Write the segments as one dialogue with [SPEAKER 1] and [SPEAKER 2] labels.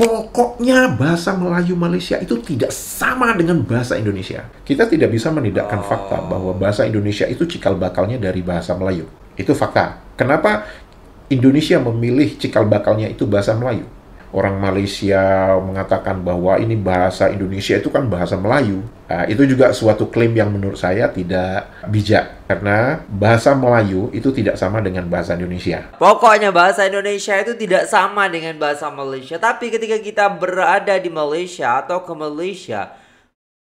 [SPEAKER 1] Pokoknya bahasa Melayu Malaysia itu tidak sama dengan bahasa Indonesia. Kita tidak bisa menidakkan fakta bahwa bahasa Indonesia itu cikal bakalnya dari bahasa Melayu. Itu fakta. Kenapa Indonesia memilih cikal bakalnya itu bahasa Melayu? Orang Malaysia mengatakan bahwa ini bahasa Indonesia itu kan bahasa Melayu. Nah, itu juga suatu klaim yang menurut saya tidak bijak karena bahasa Melayu itu tidak sama dengan bahasa Indonesia.
[SPEAKER 2] Pokoknya bahasa Indonesia itu tidak sama dengan bahasa Malaysia. Tapi ketika kita berada di Malaysia atau ke Malaysia,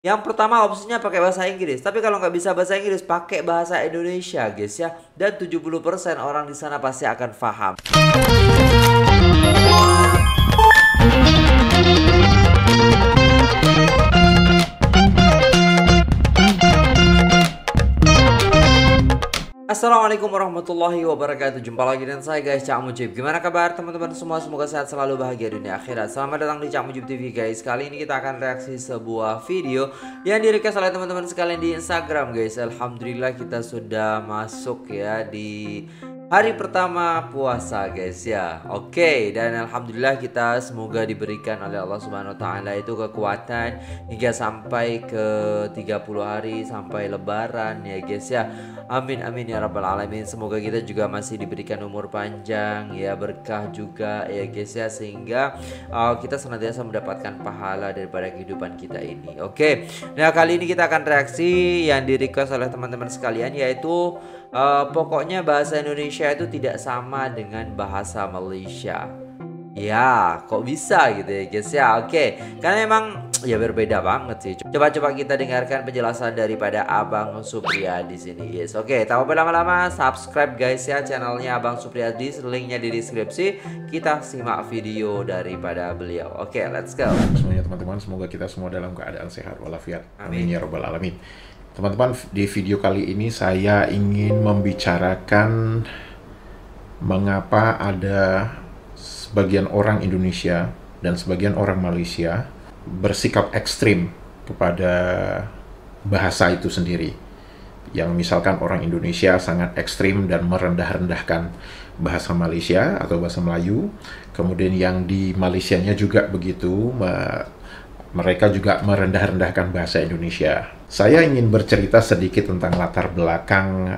[SPEAKER 2] yang pertama opsinya pakai bahasa Inggris. Tapi kalau nggak bisa bahasa Inggris, pakai bahasa Indonesia, guys ya. Dan 70% orang di sana pasti akan paham. Assalamualaikum warahmatullahi wabarakatuh. Jumpa lagi dengan saya guys Cak Mujib. Gimana kabar teman-teman semua? Semoga sehat selalu bahagia dunia akhirat. Selamat datang di Cak Mujib TV guys. Kali ini kita akan reaksi sebuah video Yang direkas oleh teman-teman sekalian di Instagram guys. Alhamdulillah kita sudah masuk ya di hari pertama puasa guys ya. Oke okay, dan alhamdulillah kita semoga diberikan oleh Allah Subhanahu wa taala itu kekuatan hingga sampai ke 30 hari sampai lebaran ya guys ya. Amin amin ya rabbal alamin. Semoga kita juga masih diberikan umur panjang ya berkah juga ya guys ya. Sehingga uh, kita senantiasa mendapatkan pahala daripada kehidupan kita ini. Oke okay. nah kali ini kita akan reaksi yang di request oleh teman-teman sekalian yaitu uh, pokoknya bahasa Indonesia itu tidak sama dengan bahasa Malaysia. Ya, kok bisa gitu ya guys ya. Oke, karena emang ya berbeda banget sih. Coba-coba kita dengarkan penjelasan daripada Abang Supriya di sini guys. Oke, tak berlama-lama subscribe guys ya channelnya Abang Supriyadi, linknya di deskripsi. Kita simak video daripada beliau. Oke, let's go.
[SPEAKER 1] Semuanya teman-teman, semoga kita semua dalam keadaan sehat walafiat. Amin, Amin ya robbal alamin. Teman-teman, di video kali ini saya ingin membicarakan mengapa ada sebagian orang Indonesia dan sebagian orang Malaysia bersikap ekstrim kepada bahasa itu sendiri. Yang misalkan orang Indonesia sangat ekstrim dan merendah-rendahkan bahasa Malaysia atau bahasa Melayu. Kemudian yang di Malaysianya juga begitu, mereka juga merendah-rendahkan bahasa Indonesia. Saya ingin bercerita sedikit tentang latar belakang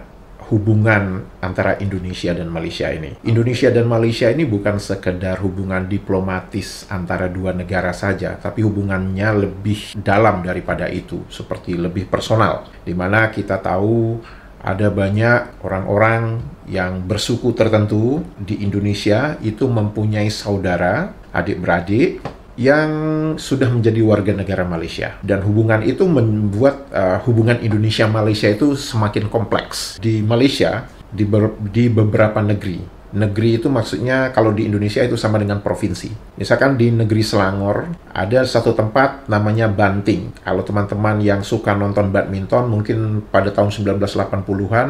[SPEAKER 1] hubungan antara Indonesia dan Malaysia ini. Indonesia dan Malaysia ini bukan sekedar hubungan diplomatis antara dua negara saja, tapi hubungannya lebih dalam daripada itu, seperti lebih personal, di mana kita tahu ada banyak orang-orang yang bersuku tertentu di Indonesia itu mempunyai saudara, adik-beradik yang sudah menjadi warga negara Malaysia. Dan hubungan itu membuat uh, hubungan Indonesia Malaysia itu semakin kompleks. Di Malaysia di, ber, di beberapa negeri. Negeri itu maksudnya kalau di Indonesia itu sama dengan provinsi. Misalkan di negeri Selangor ada satu tempat namanya Banting. Kalau teman-teman yang suka nonton badminton mungkin pada tahun 1980-an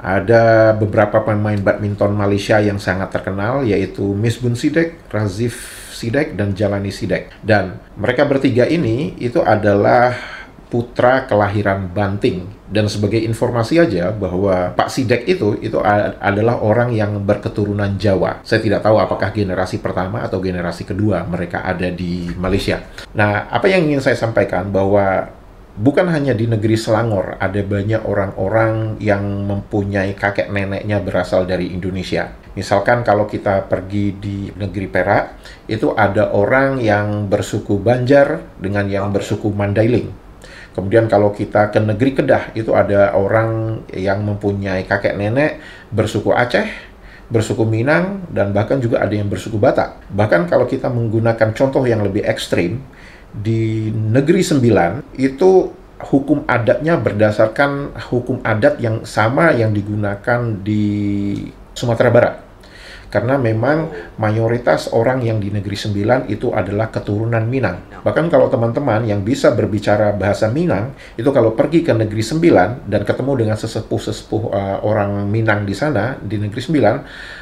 [SPEAKER 1] ada beberapa pemain badminton Malaysia yang sangat terkenal yaitu Miss Bun Sidek, Razif Sidek dan Jalani Sidek. Dan mereka bertiga ini itu adalah putra kelahiran Banting dan sebagai informasi aja bahwa Pak Sidek itu itu adalah orang yang berketurunan Jawa. Saya tidak tahu apakah generasi pertama atau generasi kedua mereka ada di Malaysia. Nah, apa yang ingin saya sampaikan bahwa bukan hanya di negeri Selangor, ada banyak orang-orang yang mempunyai kakek neneknya berasal dari Indonesia. Misalkan kalau kita pergi di negeri Perak, itu ada orang yang bersuku Banjar dengan yang bersuku Mandailing. Kemudian kalau kita ke negeri Kedah, itu ada orang yang mempunyai kakek nenek bersuku Aceh, bersuku Minang, dan bahkan juga ada yang bersuku Batak. Bahkan kalau kita menggunakan contoh yang lebih ekstrim, di negeri sembilan itu hukum adatnya berdasarkan hukum adat yang sama yang digunakan di Sumatera Barat. Karena memang mayoritas orang yang di Negeri Sembilan itu adalah keturunan Minang. Bahkan kalau teman-teman yang bisa berbicara bahasa Minang, itu kalau pergi ke Negeri Sembilan dan ketemu dengan sesepuh-sesepuh uh, orang Minang di sana, di Negeri Sembilan,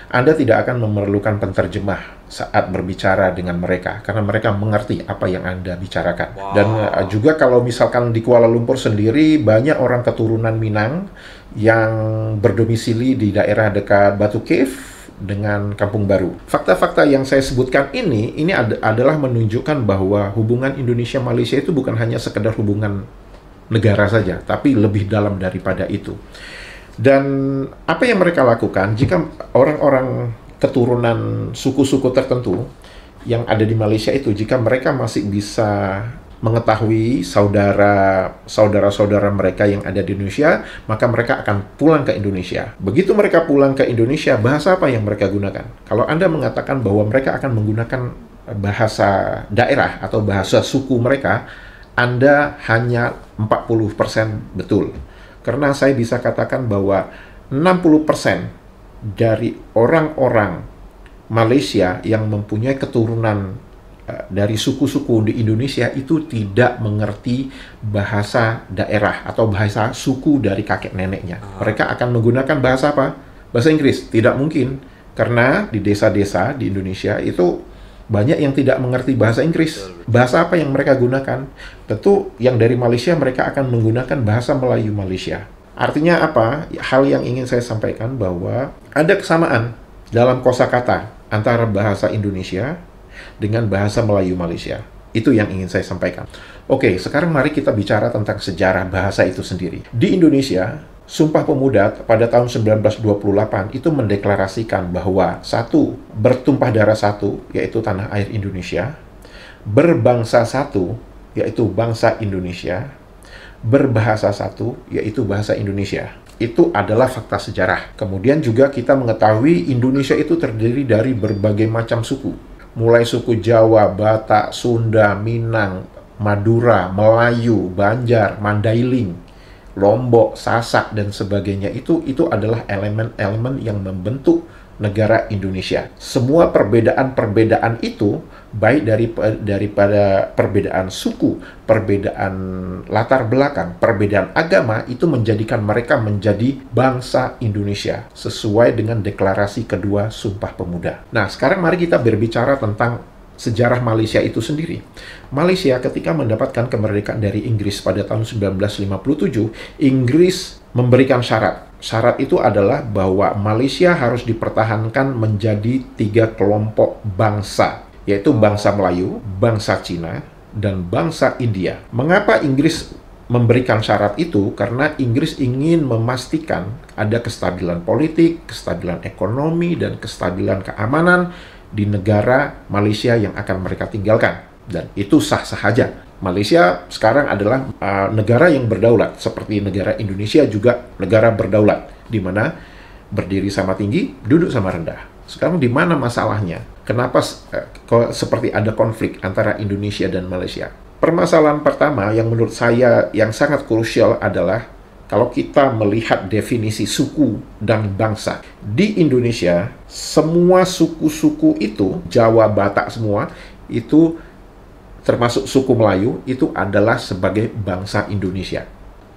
[SPEAKER 1] Anda tidak akan memerlukan penterjemah saat berbicara dengan mereka karena mereka mengerti apa yang Anda bicarakan. Wow. Dan uh, juga kalau misalkan di Kuala Lumpur sendiri banyak orang keturunan Minang yang berdomisili di daerah dekat Batu Cave dengan Kampung Baru. Fakta-fakta yang saya sebutkan ini ini ad adalah menunjukkan bahwa hubungan Indonesia Malaysia itu bukan hanya sekedar hubungan negara saja, tapi lebih dalam daripada itu. Dan apa yang mereka lakukan jika orang-orang keturunan suku-suku tertentu yang ada di Malaysia itu jika mereka masih bisa mengetahui saudara saudara-saudara mereka yang ada di Indonesia, maka mereka akan pulang ke Indonesia. Begitu mereka pulang ke Indonesia, bahasa apa yang mereka gunakan? Kalau Anda mengatakan bahwa mereka akan menggunakan bahasa daerah atau bahasa suku mereka, Anda hanya 40% betul. Karena saya bisa katakan bahwa 60% dari orang-orang Malaysia yang mempunyai keturunan dari suku-suku di Indonesia itu tidak mengerti bahasa daerah atau bahasa suku dari kakek neneknya. Ah. Mereka akan menggunakan bahasa apa? Bahasa Inggris. Tidak mungkin karena di desa-desa di Indonesia itu banyak yang tidak mengerti bahasa Inggris. Bahasa apa yang mereka gunakan? Tentu yang dari Malaysia mereka akan menggunakan bahasa Melayu Malaysia. Artinya apa? Hal yang ingin saya sampaikan bahwa ada kesamaan dalam kosakata antara bahasa Indonesia dengan bahasa Melayu Malaysia. Itu yang ingin saya sampaikan. Oke, sekarang mari kita bicara tentang sejarah bahasa itu sendiri. Di Indonesia, Sumpah Pemuda pada tahun 1928 itu mendeklarasikan bahwa satu, bertumpah darah satu, yaitu tanah air Indonesia, berbangsa satu, yaitu bangsa Indonesia, berbahasa satu, yaitu bahasa Indonesia. Itu adalah fakta sejarah. Kemudian juga kita mengetahui Indonesia itu terdiri dari berbagai macam suku mulai suku Jawa, Batak, Sunda, Minang, Madura, Melayu, Banjar, Mandailing, Lombok, Sasak dan sebagainya itu itu adalah elemen-elemen yang membentuk negara Indonesia. Semua perbedaan-perbedaan itu baik dari daripada perbedaan suku, perbedaan latar belakang, perbedaan agama itu menjadikan mereka menjadi bangsa Indonesia sesuai dengan deklarasi kedua Sumpah Pemuda. Nah, sekarang mari kita berbicara tentang sejarah Malaysia itu sendiri. Malaysia ketika mendapatkan kemerdekaan dari Inggris pada tahun 1957, Inggris memberikan syarat. Syarat itu adalah bahwa Malaysia harus dipertahankan menjadi tiga kelompok bangsa yaitu bangsa Melayu, bangsa Cina, dan bangsa India. Mengapa Inggris memberikan syarat itu? Karena Inggris ingin memastikan ada kestabilan politik, kestabilan ekonomi, dan kestabilan keamanan di negara Malaysia yang akan mereka tinggalkan. Dan itu sah-sah saja. Malaysia sekarang adalah uh, negara yang berdaulat, seperti negara Indonesia juga negara berdaulat, di mana berdiri sama tinggi, duduk sama rendah. Sekarang di mana masalahnya? Kenapa eh, seperti ada konflik antara Indonesia dan Malaysia? Permasalahan pertama yang menurut saya yang sangat krusial adalah kalau kita melihat definisi suku dan bangsa. Di Indonesia, semua suku-suku itu, Jawa, Batak semua, itu termasuk suku Melayu, itu adalah sebagai bangsa Indonesia.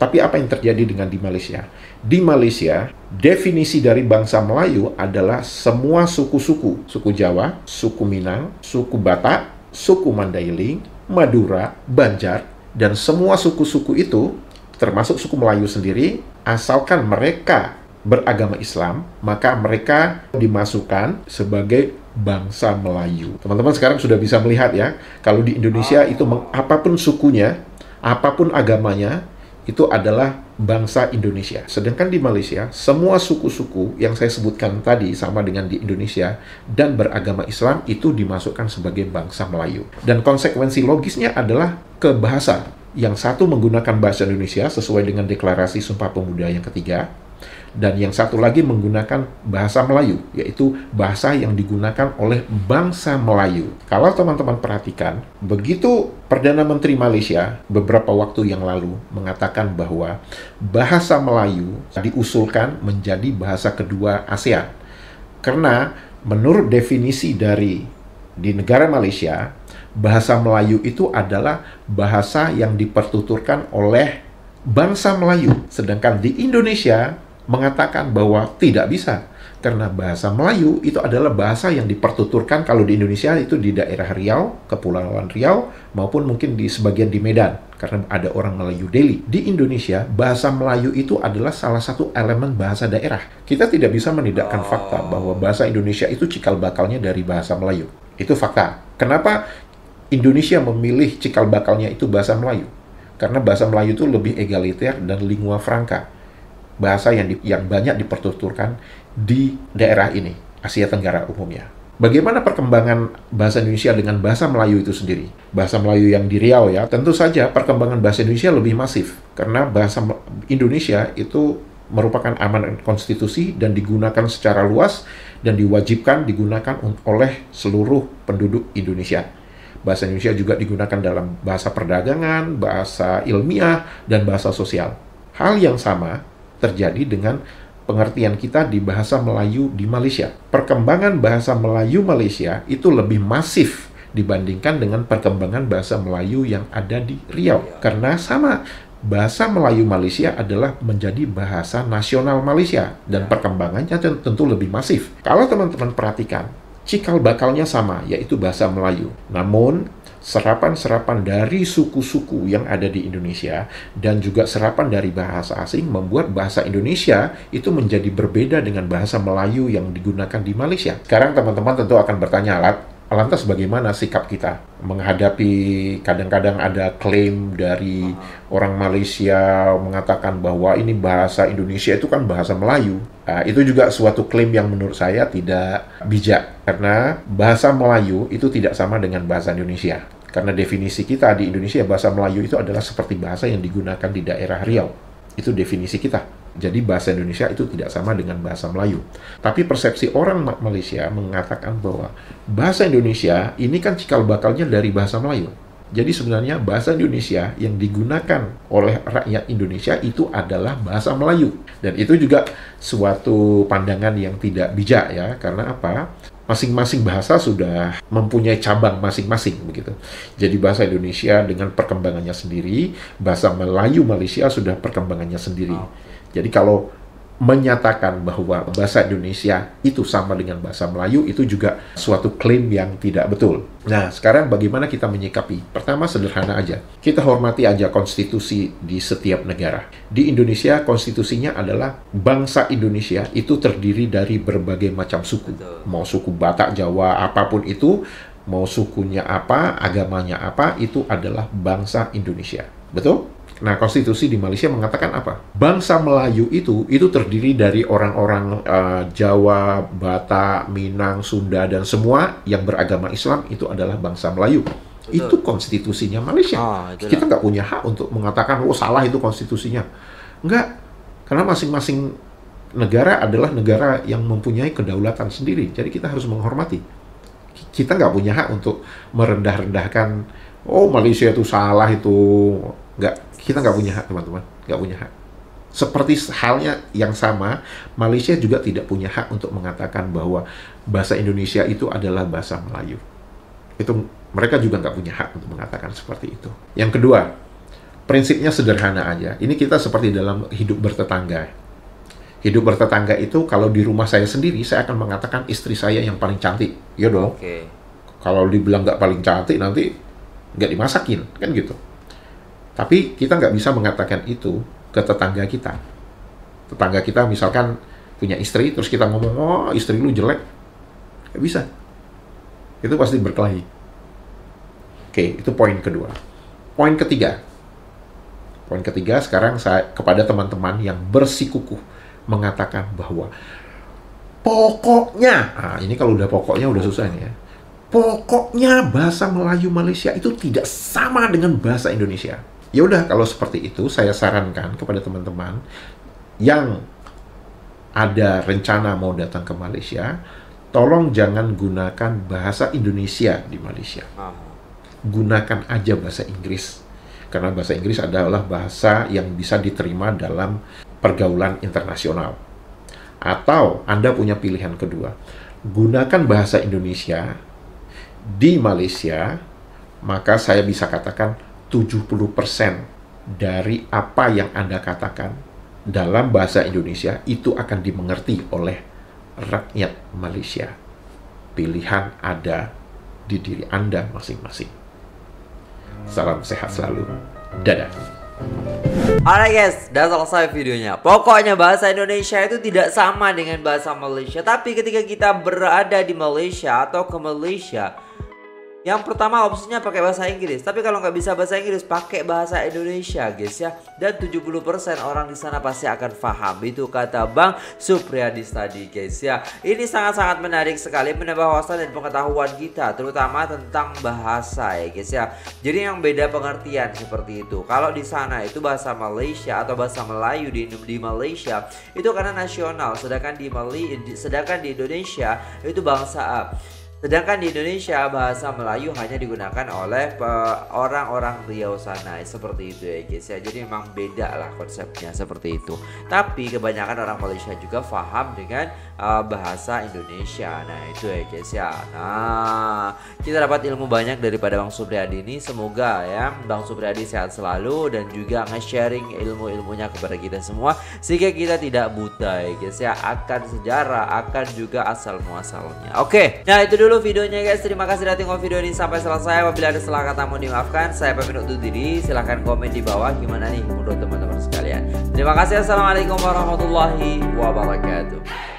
[SPEAKER 1] Tapi apa yang terjadi dengan di Malaysia? Di Malaysia, definisi dari bangsa Melayu adalah semua suku-suku. Suku Jawa, suku Minang, suku Batak, suku Mandailing, Madura, Banjar, dan semua suku-suku itu, termasuk suku Melayu sendiri, asalkan mereka beragama Islam, maka mereka dimasukkan sebagai bangsa Melayu. Teman-teman sekarang sudah bisa melihat ya, kalau di Indonesia itu apa pun sukunya, apa pun agamanya, itu adalah bangsa Indonesia. Sedangkan di Malaysia, semua suku-suku yang saya sebutkan tadi sama dengan di Indonesia dan beragama Islam itu dimasukkan sebagai bangsa Melayu. Dan konsekuensi logisnya adalah ke bahasa. Yang satu menggunakan bahasa Indonesia sesuai dengan deklarasi Sumpah Pemuda yang ketiga, dan yang satu lagi menggunakan bahasa Melayu, yaitu bahasa yang digunakan oleh bangsa Melayu. Kalau teman-teman perhatikan, begitu Perdana Menteri Malaysia beberapa waktu yang lalu mengatakan bahwa bahasa Melayu diusulkan menjadi bahasa kedua ASEAN. Karena menurut definisi dari di negara Malaysia, bahasa Melayu itu adalah bahasa yang dipertuturkan oleh bangsa Melayu. Sedangkan di Indonesia mengatakan bahwa tidak bisa Karena bahasa Melayu itu adalah bahasa yang dipertuturkan kalau di Indonesia itu di daerah Riau, Kepulauan Riau, maupun mungkin di sebagian di Medan, karena ada orang Melayu Delhi. Di Indonesia, bahasa Melayu itu adalah salah satu elemen bahasa daerah. Kita tidak bisa menidakkan fakta bahwa bahasa Indonesia itu cikal bakalnya dari bahasa Melayu. Itu fakta. Kenapa Indonesia memilih cikal bakalnya itu bahasa Melayu? Karena bahasa Melayu itu lebih egaliter dan lingua franca. Bahasa yang di, yang banyak dipertuturkan di daerah ini, Asia Tenggara umumnya. Bagaimana perkembangan bahasa Indonesia dengan bahasa Melayu itu sendiri? Bahasa Melayu yang di Riau ya, tentu saja perkembangan bahasa Indonesia lebih masif karena bahasa Indonesia itu merupakan amanat konstitusi dan digunakan secara luas dan diwajibkan digunakan oleh seluruh penduduk Indonesia. Bahasa Indonesia juga digunakan dalam bahasa perdagangan, bahasa ilmiah, dan bahasa sosial. Hal yang sama terjadi dengan pengertian kita di bahasa Melayu di Malaysia. Perkembangan bahasa Melayu Malaysia itu lebih masif dibandingkan dengan perkembangan bahasa Melayu yang ada di Riau. Karena sama, bahasa Melayu Malaysia adalah menjadi bahasa nasional Malaysia dan perkembangannya tentu lebih masif. Kalau teman-teman perhatikan, cikal bakalnya sama, yaitu bahasa Melayu. Namun, serapan-serapan dari suku-suku yang ada di Indonesia dan juga serapan dari bahasa asing membuat bahasa Indonesia itu menjadi berbeda dengan bahasa Melayu yang digunakan di Malaysia. Sekarang teman-teman tentu akan bertanya, lantas bagaimana sikap kita menghadapi kadang-kadang ada klaim dari orang Malaysia mengatakan bahwa ini bahasa Indonesia itu kan bahasa Melayu. Nah, itu juga suatu klaim yang menurut saya tidak bijak karena bahasa Melayu itu tidak sama dengan bahasa Indonesia. Karena definisi kita di Indonesia bahasa Melayu itu adalah seperti bahasa yang digunakan di daerah Riau. Itu definisi kita. Jadi bahasa Indonesia itu tidak sama dengan bahasa Melayu. Tapi persepsi orang Malaysia mengatakan bahwa bahasa Indonesia ini kan cikal bakalnya dari bahasa Melayu. Jadi sebenarnya bahasa Indonesia yang digunakan oleh rakyat Indonesia itu adalah bahasa Melayu. Dan itu juga suatu pandangan yang tidak bijak ya. Karena apa? Masing-masing bahasa sudah mempunyai cabang masing-masing begitu. Jadi bahasa Indonesia dengan perkembangannya sendiri, bahasa Melayu Malaysia sudah perkembangannya sendiri. Jadi kalau menyatakan bahwa bahasa Indonesia itu sama dengan bahasa Melayu itu juga suatu klaim yang tidak betul. Nah, sekarang bagaimana kita menyikapi? Pertama sederhana aja. Kita hormati aja konstitusi di setiap negara. Di Indonesia konstitusinya adalah bangsa Indonesia itu terdiri dari berbagai macam suku. Mau suku Batak, Jawa, apa pun itu, mau sukunya apa, agamanya apa, itu adalah bangsa Indonesia. Betul? Nah, konstitusi di Malaysia mengatakan apa? Bangsa Melayu itu itu terdiri dari orang-orang uh, Jawa, Batak, Minang, Sunda dan semua yang beragama Islam itu adalah bangsa Melayu. Betul. Itu konstitusinya Malaysia. Oh, Kita nggak punya hak untuk mengatakan oh salah itu konstitusinya. Enggak. Karena masing-masing negara adalah negara yang mempunyai kedaulatan sendiri. Jadi kita harus menghormati. Kita nggak punya hak untuk merendah-rendahkan oh Malaysia itu salah itu nggak kita nggak punya hak teman-teman. Nggak punya hak. Seperti halnya yang sama Malaysia juga tidak punya hak untuk mengatakan bahwa bahasa Indonesia itu adalah bahasa Melayu. Itu mereka juga nggak punya hak untuk mengatakan seperti itu. Yang kedua prinsipnya sederhana aja. Ini kita seperti dalam hidup bertetangga. Hidup bertetangga itu kalau di rumah saya sendiri saya akan mengatakan istri saya yang paling cantik. Ya dong. Okay. kalau dibilang nggak paling cantik nanti nggak dimasakin. Kan gitu tapi kita nggak bisa mengatakan itu ke tetangga kita. Tetangga kita misalkan punya istri, terus kita ngomong, oh istri lu jelek. Nggak bisa. Itu pasti berkelahi. Oke, itu poin kedua. Poin ketiga. Poin ketiga sekarang saya kepada teman-teman yang bersikukuh mengatakan bahwa pokoknya, ah ini kalau udah pokoknya udah susah nih ya. Pokoknya bahasa Melayu Malaysia itu tidak sama dengan bahasa Indonesia. Ya udah kalau seperti itu saya sarankan kepada teman-teman yang ada rencana mau datang ke Malaysia, tolong jangan gunakan bahasa Indonesia di Malaysia. Gunakan aja bahasa Inggris. Karena bahasa Inggris adalah bahasa yang bisa diterima dalam pergaulan internasional. Atau Anda punya pilihan kedua. Gunakan bahasa Indonesia di Malaysia, maka saya bisa katakan 70% dari apa yang Anda katakan dalam bahasa Indonesia itu akan dimengerti oleh rakyat Malaysia. Pilihan ada di diri Anda masing-masing. Salam sehat selalu. Dadah.
[SPEAKER 2] Alright guys, udah selesai videonya. Pokoknya bahasa Indonesia itu tidak sama dengan bahasa Malaysia. Tapi ketika kita berada di Malaysia atau ke Malaysia, yang pertama opsinya pakai bahasa Inggris. Tapi kalau nggak bisa bahasa Inggris, pakai bahasa Indonesia, guys ya. Dan 70% orang di sana pasti akan paham. Itu kata Bang Supriyadi tadi, guys ya. Ini sangat-sangat menarik sekali menambah wawasan dan pengetahuan kita, terutama tentang bahasa ya, guys ya. Jadi yang beda pengertian seperti itu. Kalau di sana itu bahasa Malaysia atau bahasa Melayu di, di Malaysia itu karena nasional, sedangkan di Mali, sedangkan di Indonesia itu bangsa Sedangkan di Indonesia bahasa Melayu hanya digunakan oleh orang-orang Riau sana seperti itu ya guys ya. Jadi memang beda lah konsepnya seperti itu. Tapi kebanyakan orang Malaysia juga paham dengan uh, bahasa Indonesia. Nah itu ya guys ya. Nah kita dapat ilmu banyak daripada Bang Supriyadi ini. Semoga ya Bang Supriyadi sehat selalu dan juga nge-sharing ilmu-ilmunya kepada kita semua sehingga kita tidak buta ya guys ya akan sejarah akan juga asal muasalnya. Oke, nah itu dulu dulu videonya guys. Terima kasih sudah tengok video ini sampai selesai. Apabila ada salah kata mohon dimaafkan. Saya pamit undur diri. Silahkan komen di bawah Gimana nih menurut teman-teman sekalian. Terima kasih. Assalamualaikum warahmatullahi wabarakatuh